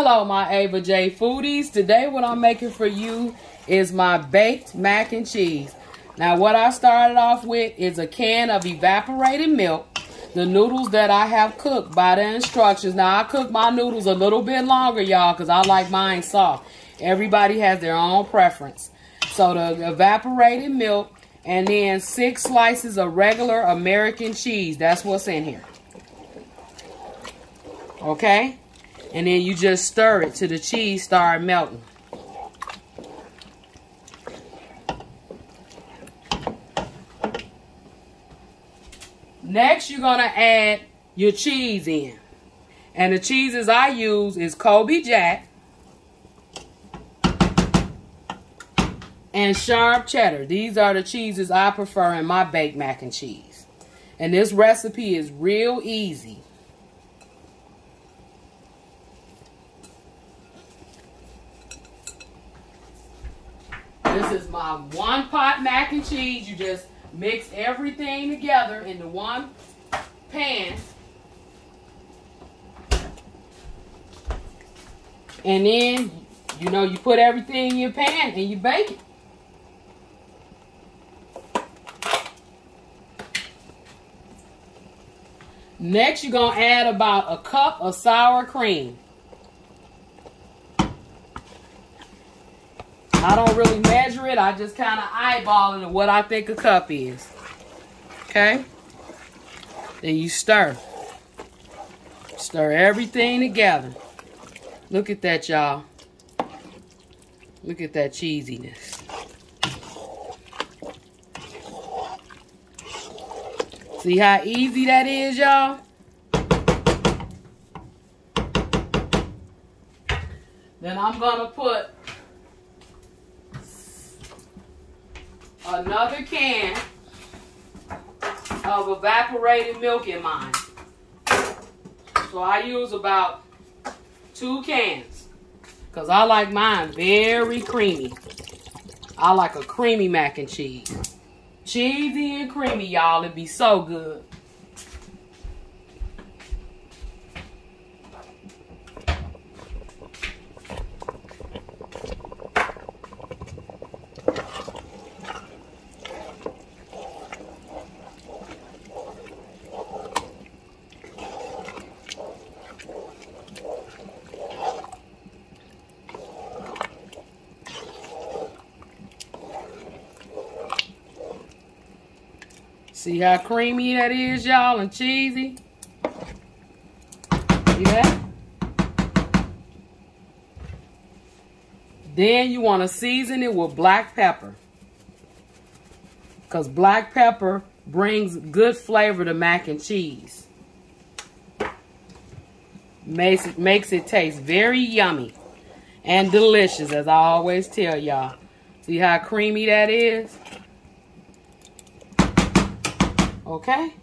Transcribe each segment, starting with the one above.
Hello, my Ava J foodies. Today, what I'm making for you is my baked mac and cheese. Now, what I started off with is a can of evaporated milk, the noodles that I have cooked by the instructions. Now, I cook my noodles a little bit longer, y'all, because I like mine soft. Everybody has their own preference. So, the evaporated milk, and then six slices of regular American cheese. That's what's in here. Okay? And then you just stir it till the cheese start melting. Next, you're going to add your cheese in. And the cheeses I use is Colby Jack and sharp cheddar. These are the cheeses I prefer in my baked mac and cheese. And this recipe is real easy. Is my one pot mac and cheese. You just mix everything together into one pan. And then, you know, you put everything in your pan and you bake it. Next, you're going to add about a cup of sour cream. I don't really measure it. I just kind of eyeball it what I think a cup is. Okay? Then you stir. Stir everything together. Look at that, y'all. Look at that cheesiness. See how easy that is, y'all? Then I'm going to put another can of evaporated milk in mine. So I use about two cans because I like mine very creamy. I like a creamy mac and cheese. Cheesy and creamy, y'all. It'd be so good. See how creamy that is, y'all, and cheesy? See that? Then you want to season it with black pepper. Because black pepper brings good flavor to mac and cheese. Makes it, makes it taste very yummy and delicious, as I always tell y'all. See how creamy that is? Okay?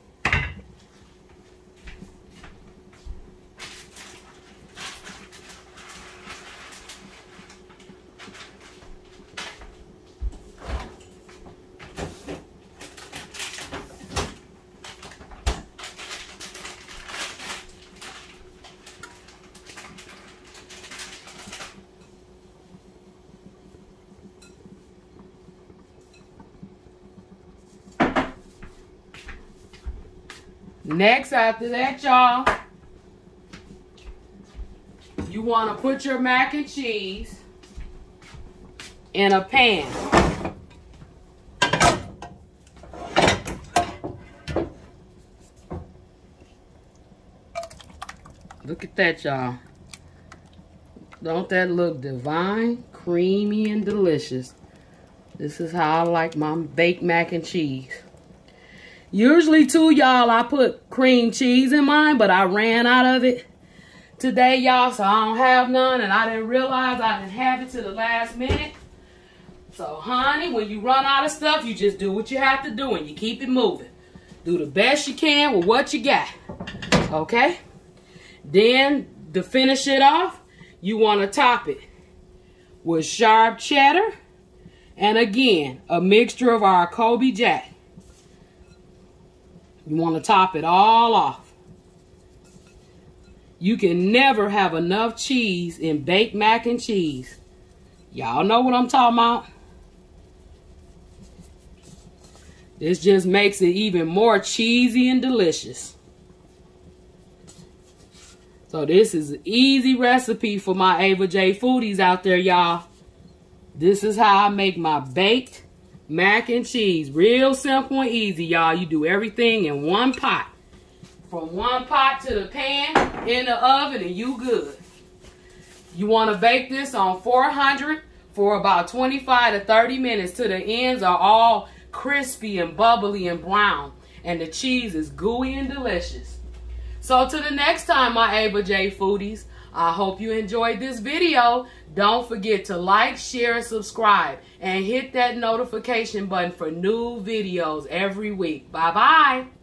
Next, after that, y'all, you want to put your mac and cheese in a pan. Look at that, y'all. Don't that look divine, creamy, and delicious? This is how I like my baked mac and cheese. Usually too, y'all, I put cream cheese in mine, but I ran out of it today, y'all, so I don't have none, and I didn't realize I didn't have it to the last minute. So, honey, when you run out of stuff, you just do what you have to do, and you keep it moving. Do the best you can with what you got, okay? Then, to finish it off, you want to top it with sharp cheddar, and again, a mixture of our Colby Jack. You want to top it all off. You can never have enough cheese in baked mac and cheese. Y'all know what I'm talking about? This just makes it even more cheesy and delicious. So this is an easy recipe for my Ava J foodies out there, y'all. This is how I make my baked mac and cheese. Real simple and easy, y'all. You do everything in one pot. From one pot to the pan, in the oven, and you good. You want to bake this on 400 for about 25 to 30 minutes till the ends are all crispy and bubbly and brown. And the cheese is gooey and delicious. So to the next time, my Ava J foodies, I hope you enjoyed this video. Don't forget to like, share, and subscribe. And hit that notification button for new videos every week. Bye-bye.